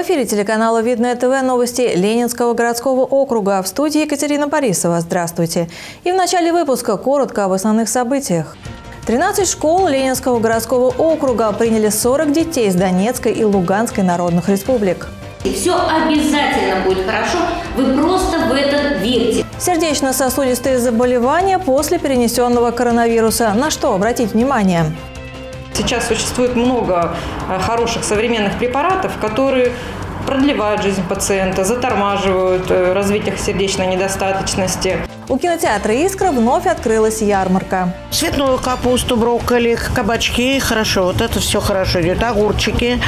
В эфире телеканала «Видное ТВ» новости Ленинского городского округа. В студии Екатерина Борисова. Здравствуйте. И в начале выпуска коротко об основных событиях. 13 школ Ленинского городского округа приняли 40 детей из Донецкой и Луганской народных республик. И все обязательно будет хорошо, вы просто в это верьте. Сердечно-сосудистые заболевания после перенесенного коронавируса. На что обратить внимание? Сейчас существует много э, хороших современных препаратов, которые продлевают жизнь пациента, затормаживают э, развитие сердечной недостаточности. У кинотеатра «Искра» вновь открылась ярмарка. Цветную капусту, брокколи, кабачки. Хорошо, вот это все хорошо идет. Огурчики.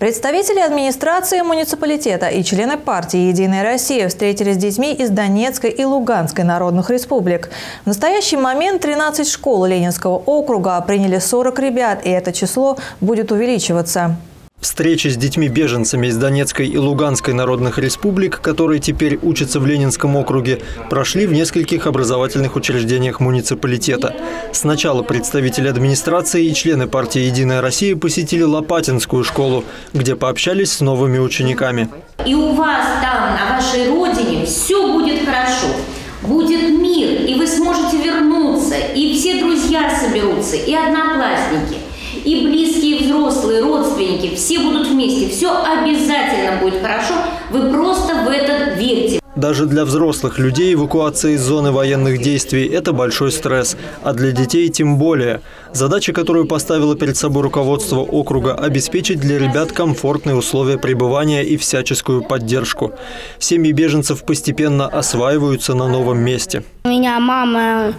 Представители администрации муниципалитета и члены партии «Единая Россия» встретились с детьми из Донецкой и Луганской народных республик. В настоящий момент 13 школ Ленинского округа приняли 40 ребят, и это число будет увеличиваться. Встречи с детьми-беженцами из Донецкой и Луганской народных республик, которые теперь учатся в Ленинском округе, прошли в нескольких образовательных учреждениях муниципалитета. Сначала представители администрации и члены партии «Единая Россия» посетили Лопатинскую школу, где пообщались с новыми учениками. И у вас там, на вашей родине, все будет хорошо. Будет мир, и вы сможете вернуться, и все друзья соберутся, и одноклассники – и близкие взрослые, родственники, все будут вместе, все обязательно будет хорошо, вы просто в это верьте. Даже для взрослых людей эвакуация из зоны военных действий – это большой стресс, а для детей тем более. Задача, которую поставило перед собой руководство округа – обеспечить для ребят комфортные условия пребывания и всяческую поддержку. Семьи беженцев постепенно осваиваются на новом месте. У меня мама,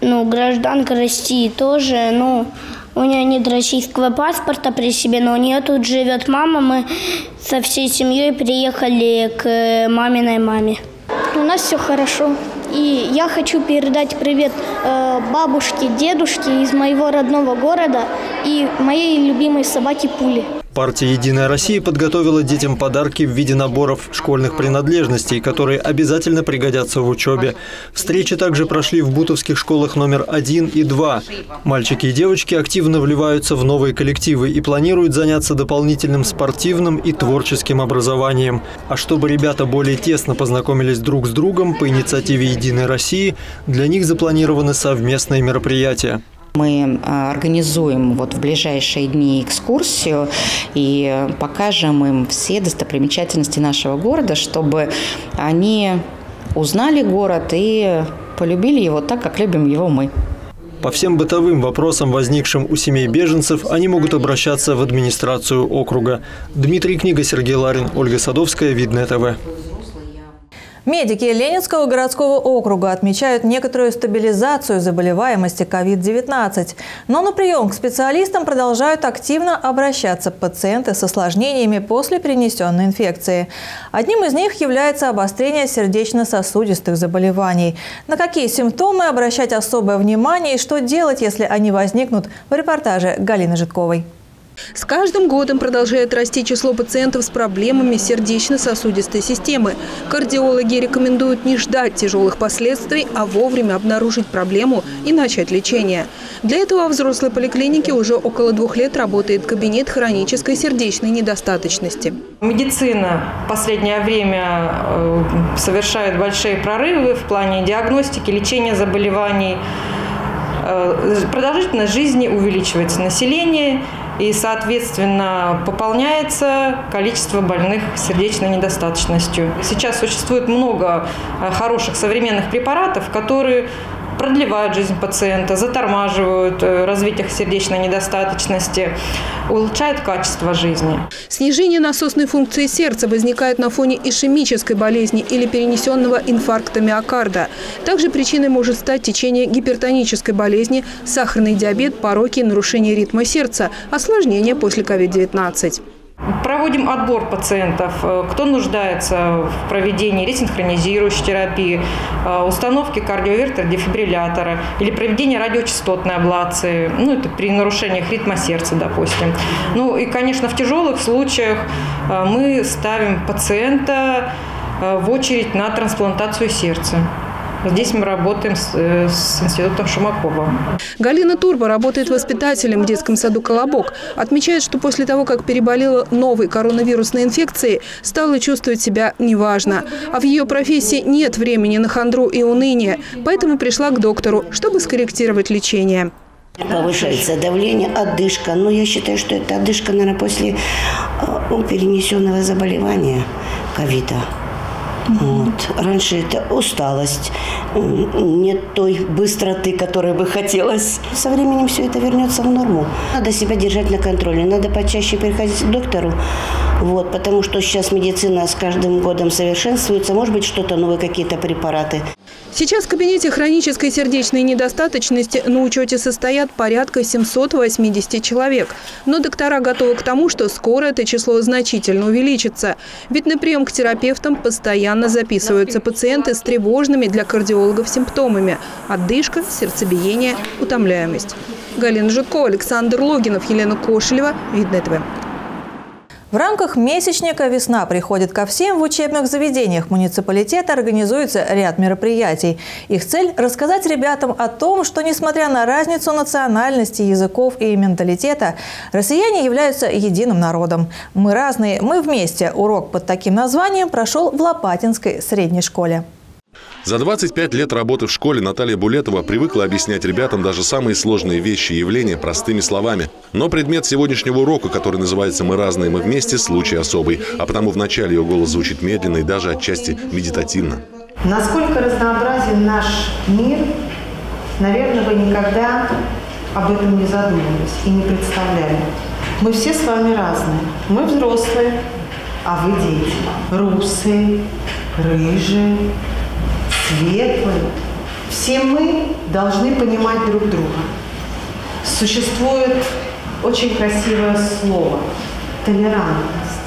ну, гражданка России тоже, ну, у нее нет российского паспорта при себе, но у нее тут живет мама. Мы со всей семьей приехали к маминой маме. У нас все хорошо. И я хочу передать привет э, бабушке, дедушке из моего родного города и моей любимой собаке Пули. Партия «Единая Россия» подготовила детям подарки в виде наборов школьных принадлежностей, которые обязательно пригодятся в учебе. Встречи также прошли в бутовских школах номер 1 и 2. Мальчики и девочки активно вливаются в новые коллективы и планируют заняться дополнительным спортивным и творческим образованием. А чтобы ребята более тесно познакомились друг с другом, по инициативе «Единой России» для них запланированы совместные мероприятия. Мы а, организуем вот в ближайшие дни экскурсию и покажем им все достопримечательности нашего города, чтобы они узнали город и полюбили его так, как любим его мы. По всем бытовым вопросам, возникшим у семей беженцев, они могут обращаться в администрацию округа. Дмитрий Книга, Сергей Ларин, Ольга Садовская, Видное ТВ. Медики Ленинского городского округа отмечают некоторую стабилизацию заболеваемости COVID-19. Но на прием к специалистам продолжают активно обращаться пациенты с осложнениями после перенесенной инфекции. Одним из них является обострение сердечно-сосудистых заболеваний. На какие симптомы обращать особое внимание и что делать, если они возникнут в репортаже Галины Житковой. С каждым годом продолжает расти число пациентов с проблемами сердечно-сосудистой системы. Кардиологи рекомендуют не ждать тяжелых последствий, а вовремя обнаружить проблему и начать лечение. Для этого в взрослой поликлинике уже около двух лет работает кабинет хронической сердечной недостаточности. Медицина в последнее время э, совершает большие прорывы в плане диагностики, лечения заболеваний. Э, продолжительность жизни увеличивается, население и, соответственно, пополняется количество больных сердечной недостаточностью. Сейчас существует много э, хороших современных препаратов, которые продлевают жизнь пациента, затормаживают э, развитие сердечной недостаточности, улучшают качество жизни. Снижение насосной функции сердца возникает на фоне ишемической болезни или перенесенного инфаркта миокарда. Также причиной может стать течение гипертонической болезни, сахарный диабет, пороки, нарушение ритма сердца, осложнения после COVID-19. Проводим отбор пациентов, э, кто нуждается в проведении ресинхронизирующей терапии, э, установки кардиовертера, дефибриллятора или проведении радиочастотной аблации, ну это при нарушениях ритма сердца, допустим. Ну и, конечно, в тяжелых случаях э, мы ставим пациента в очередь на трансплантацию сердца. Здесь мы работаем с, э, с институтом Шумакова. Галина Турба работает воспитателем в детском саду «Колобок». Отмечает, что после того, как переболела новой коронавирусной инфекцией, стала чувствовать себя неважно. А в ее профессии нет времени на хандру и уныние, поэтому пришла к доктору, чтобы скорректировать лечение. Повышается давление, отдышка. Но я считаю, что это отдышка, наверное, после э, перенесенного заболевания ковида. Вот. Раньше это усталость, нет той быстроты, которой бы хотелось. Со временем все это вернется в норму. Надо себя держать на контроле, надо почаще приходить к доктору, вот, потому что сейчас медицина с каждым годом совершенствуется, может быть, что-то новые какие-то препараты. Сейчас в кабинете хронической сердечной недостаточности на учете состоят порядка 780 человек. Но доктора готовы к тому, что скоро это число значительно увеличится. Ведь на прием к терапевтам постоянно записываются пациенты с тревожными для кардиологов симптомами – отдышка, сердцебиение, утомляемость. Галина Жуткова, Александр Логинов, Елена Кошелева. Видно ТВ. В рамках месячника «Весна приходит ко всем» в учебных заведениях муниципалитета организуется ряд мероприятий. Их цель – рассказать ребятам о том, что, несмотря на разницу национальности, языков и менталитета, россияне являются единым народом. Мы разные, мы вместе. Урок под таким названием прошел в Лопатинской средней школе. За 25 лет работы в школе Наталья Булетова привыкла объяснять ребятам даже самые сложные вещи и явления простыми словами. Но предмет сегодняшнего урока, который называется «Мы разные, мы вместе», случай особый. А потому вначале ее голос звучит медленно и даже отчасти медитативно. Насколько разнообразен наш мир, наверное, вы никогда об этом не задумывались и не представляли. Мы все с вами разные. Мы взрослые, а вы дети. Русые, рыжие, светлые. Все мы должны понимать друг друга. Существует очень красивое слово – толерантность.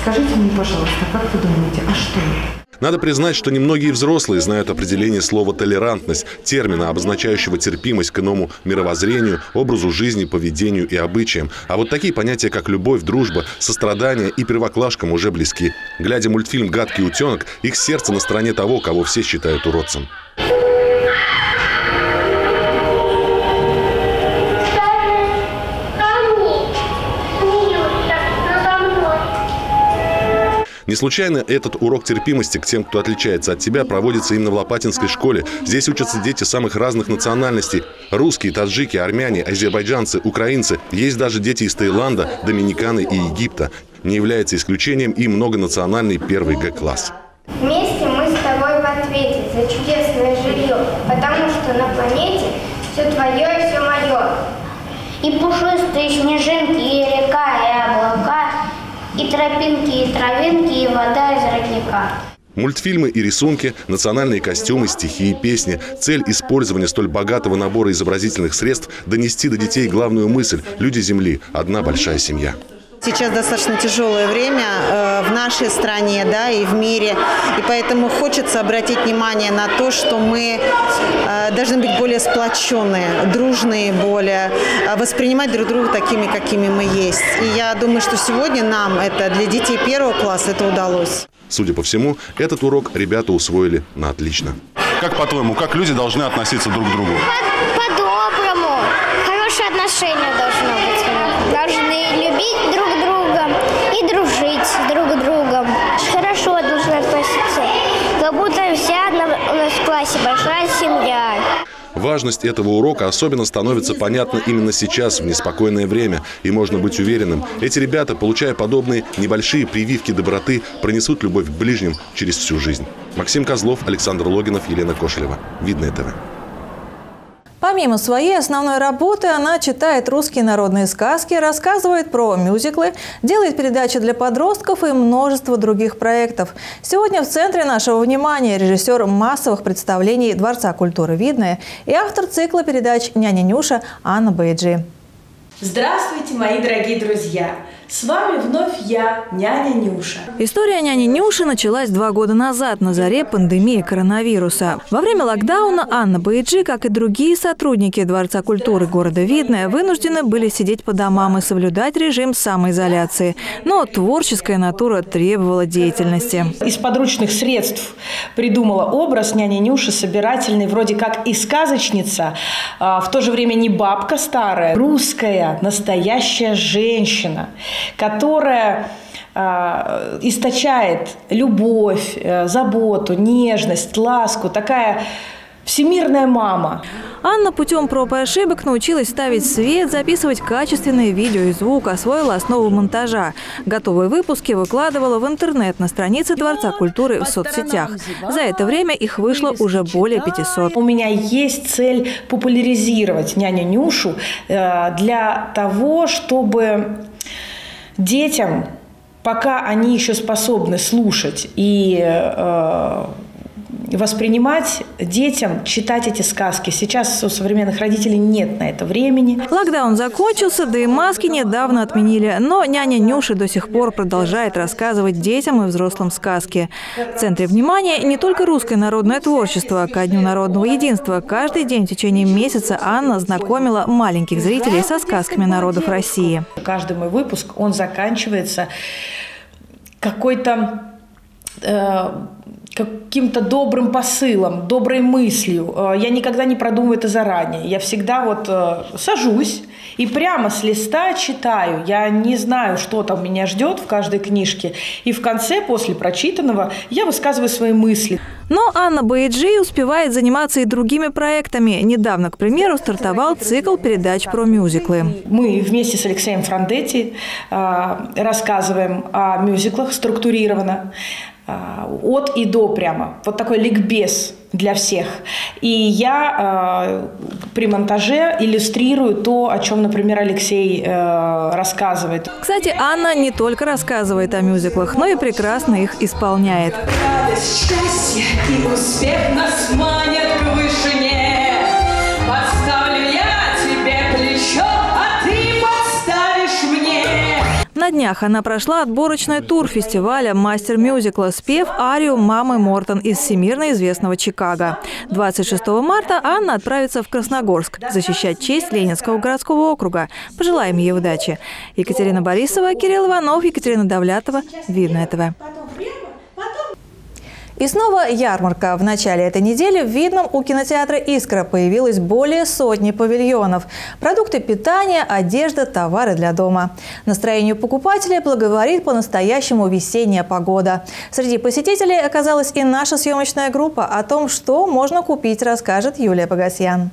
Скажите мне, пожалуйста, как вы думаете, а что это? Надо признать, что немногие взрослые знают определение слова «толерантность», термина, обозначающего терпимость к иному мировоззрению, образу жизни, поведению и обычаям. А вот такие понятия, как любовь, дружба, сострадание и первоклашкам уже близки. Глядя мультфильм «Гадкий утенок», их сердце на стороне того, кого все считают уродцем. Не случайно этот урок терпимости к тем, кто отличается от тебя, проводится именно в Лопатинской школе. Здесь учатся дети самых разных национальностей. Русские, таджики, армяне, азербайджанцы, украинцы. Есть даже дети из Таиланда, Доминиканы и Египта. Не является исключением и многонациональный первый Г-класс. Вместе мы с тобой в ответе за чудесное жилье, потому что на планете все твое и все мое. И пушистые снежинки, и река, и облака, тропинки, и травинки, и вода из родника. Мультфильмы и рисунки, национальные костюмы, стихи и песни. Цель использования столь богатого набора изобразительных средств – донести до детей главную мысль – люди Земли – одна большая семья. Сейчас достаточно тяжелое время э, в нашей стране да, и в мире. И поэтому хочется обратить внимание на то, что мы э, должны быть более сплоченные, дружные, более э, воспринимать друг друга такими, какими мы есть. И я думаю, что сегодня нам это для детей первого класса это удалось. Судя по всему, этот урок ребята усвоили на отлично. Как по-твоему, как люди должны относиться друг к другу? По-доброму. Хорошее отношение должно быть. Должны любить друг друга и дружить с друг другом. Хорошо должны относиться. Как будто вся у нас в классе большая семья. Важность этого урока особенно становится понятна именно сейчас, в неспокойное время. И можно быть уверенным, эти ребята, получая подобные небольшие прививки доброты, пронесут любовь к ближним через всю жизнь. Максим Козлов, Александр Логинов, Елена Кошелева. Видное ТВ. Помимо своей основной работы, она читает русские народные сказки, рассказывает про мюзиклы, делает передачи для подростков и множество других проектов. Сегодня в центре нашего внимания режиссер массовых представлений Дворца культуры «Видное» и автор цикла передач «Няня Нюша» Анна Бейджи. Здравствуйте, мои дорогие друзья! С вами вновь я, няня Нюша. История няни Нюши началась два года назад, на заре пандемии коронавируса. Во время локдауна Анна Баиджи, как и другие сотрудники Дворца культуры города Видное, вынуждены были сидеть по домам и соблюдать режим самоизоляции. Но творческая натура требовала деятельности. Из подручных средств придумала образ няни Нюши, собирательный, вроде как и сказочница, а в то же время не бабка старая, русская, настоящая женщина – которая э, источает любовь, э, заботу, нежность, ласку, такая всемирная мама. Анна путем проб и ошибок научилась ставить свет, записывать качественные видео и звук, освоила основу монтажа. Готовые выпуски выкладывала в интернет на странице Дворца культуры в соцсетях. За это время их вышло уже более 500. У меня есть цель популяризировать няню Нюшу э, для того, чтобы детям, пока они еще способны слушать и э, воспринимать детям, читать эти сказки. Сейчас у современных родителей нет на это времени. Локдаун закончился, да и маски недавно отменили. Но няня Нюша до сих пор продолжает рассказывать детям и взрослым сказки. В центре внимания не только русское народное творчество. Ко Дню народного единства каждый день в течение месяца Анна знакомила маленьких зрителей со сказками народов России. Каждый мой выпуск, он заканчивается какой-то э, каким-то добрым посылом, доброй мыслью. Э, я никогда не продумываю это заранее. Я всегда вот э, сажусь и прямо с листа читаю. Я не знаю, что там меня ждет в каждой книжке. И в конце, после прочитанного, я высказываю свои мысли. Но Анна Баиджи успевает заниматься и другими проектами. Недавно, к примеру, стартовал цикл передач про мюзиклы. Мы вместе с Алексеем Франдетти э, рассказываем о мюзиклах структурированно. А, от и до прямо. Вот такой ликбез для всех. И я э, при монтаже иллюстрирую то, о чем, например, Алексей э, рассказывает. Кстати, Анна не только рассказывает о мюзиклах, но и прекрасно их исполняет. Радость, счастье и успех нас манят к вышине. На днях она прошла отборочный тур фестиваля «Мастер мюзикла» спев арию мамы Мортон из всемирно известного Чикаго. 26 марта Анна отправится в Красногорск защищать честь Ленинского городского округа. Пожелаем ей удачи. Екатерина Борисова, Кирилл Иванов, Екатерина Давлятова. Видно этого. И снова ярмарка. В начале этой недели в Видном у кинотеатра «Искра» появилось более сотни павильонов. Продукты питания, одежда, товары для дома. Настроению покупателей благоворит по-настоящему весенняя погода. Среди посетителей оказалась и наша съемочная группа. О том, что можно купить, расскажет Юлия Погасьян.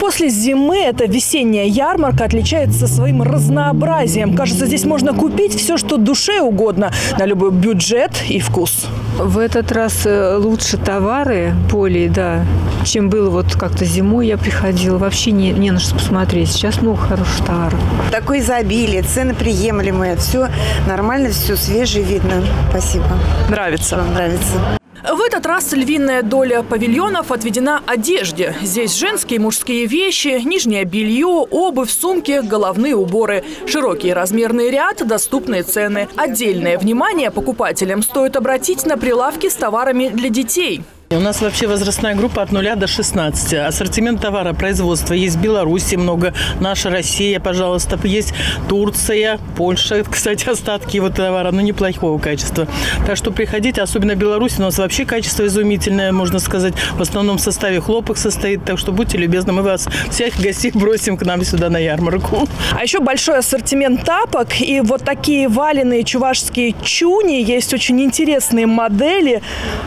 После зимы эта весенняя ярмарка отличается своим разнообразием. Кажется, здесь можно купить все, что душе угодно, на любой бюджет и вкус. В этот раз э, лучше товары более, да, чем было вот как-то зимой я приходила. Вообще не, не на что посмотреть. Сейчас много хороших товаров. Такое изобилие, цены приемлемые. Все нормально, все свежее видно. Спасибо. Нравится. Вам нравится. В этот раз львиная доля павильонов отведена одежде. Здесь женские и мужские вещи, нижнее белье, обувь, сумки, головные уборы. Широкий размерный ряд, доступные цены. Отдельное внимание покупателям стоит обратить на прилавки с товарами для детей. У нас вообще возрастная группа от 0 до 16. Ассортимент товара, производства есть в Беларуси много, наша Россия, пожалуйста, есть Турция, Польша, кстати, остатки его товара, но неплохого качества. Так что приходите, особенно Беларуси, у нас вообще качество изумительное, можно сказать. В основном в составе хлопок состоит, так что будьте любезны, мы вас всех гостей бросим к нам сюда на ярмарку. А еще большой ассортимент тапок и вот такие валенные чувашские чуни. Есть очень интересные модели,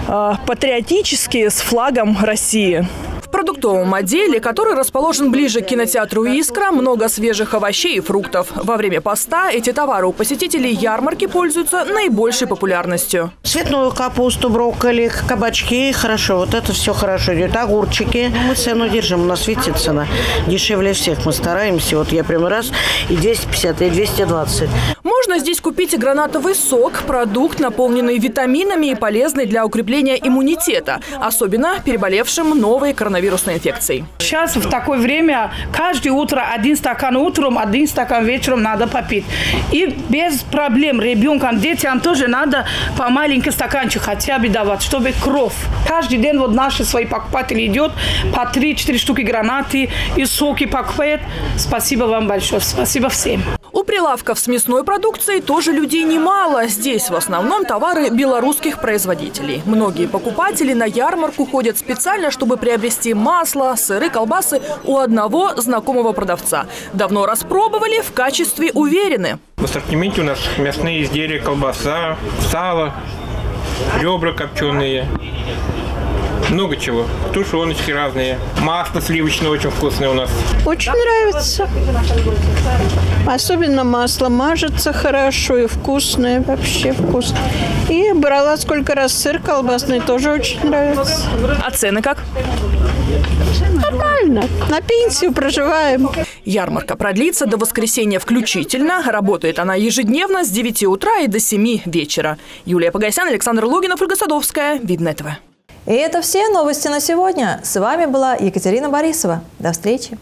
э, патриотические классические с флагом России. В продуктовом отделе, который расположен ближе к кинотеатру «Искра», много свежих овощей и фруктов. Во время поста эти товары у посетителей ярмарки пользуются наибольшей популярностью. Цветную капусту, брокколи, кабачки. Хорошо, вот это все хорошо идет. Огурчики. Мы цену держим, у нас, видите, цена дешевле всех. Мы стараемся. Вот я прямо раз и 250, и 220. Можно здесь купить и гранатовый сок, продукт, наполненный витаминами и полезный для укрепления иммунитета, особенно переболевшим новой коронавирусной инфекцией. Сейчас в такое время каждое утро один стакан утром, один стакан вечером надо попить. И без проблем ребенкам, детям тоже надо по маленький стаканчик хотя бы давать, чтобы кровь. Каждый день вот наши свои покупатели идет по 3-4 штуки гранаты и соки покупает. Спасибо вам большое. Спасибо всем. У прилавков с мясной продукцией тоже людей немало. Здесь в основном товары белорусских производителей. Многие покупатели на ярмарку ходят специально, чтобы приобрести масло, сыры, колбасы у одного знакомого продавца. Давно распробовали, в качестве уверены. В ассортименте у нас мясные изделия, колбаса, сало, ребра копченые, много чего. Тушеночки разные. Масло сливочное очень вкусное у нас. Очень нравится. Особенно масло мажется хорошо и вкусное, вообще вкусно. И брала сколько раз сыр колбасный, тоже очень нравится. А цены как? Нормально. На пенсию проживаем. Ярмарка продлится до воскресенья включительно. Работает она ежедневно с 9 утра и до 7 вечера. Юлия Погосян, Александр Логинов, Ольга Садовская. Видно этого. И это все новости на сегодня. С вами была Екатерина Борисова. До встречи.